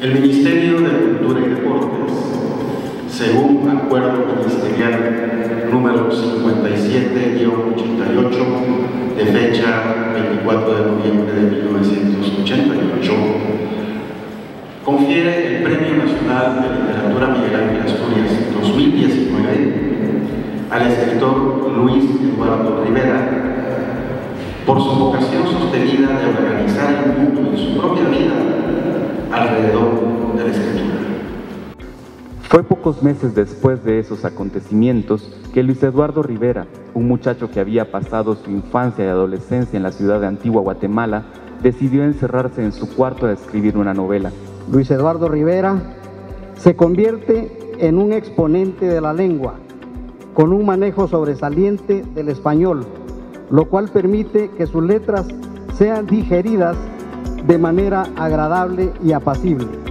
El Ministerio de Cultura y Deportes, según acuerdo ministerial número 57-88 de fecha 24 de noviembre de 1988, confiere el Premio Nacional de Literatura Miguel Ángel Asturias 2019 al escritor Luis Eduardo Rivera por su vocación sostenida de organizar el mundo y su propia vida alrededor de la escritura. Fue pocos meses después de esos acontecimientos que Luis Eduardo Rivera, un muchacho que había pasado su infancia y adolescencia en la ciudad de Antigua Guatemala, decidió encerrarse en su cuarto a escribir una novela. Luis Eduardo Rivera se convierte en un exponente de la lengua, con un manejo sobresaliente del español, lo cual permite que sus letras sean digeridas de manera agradable y apacible.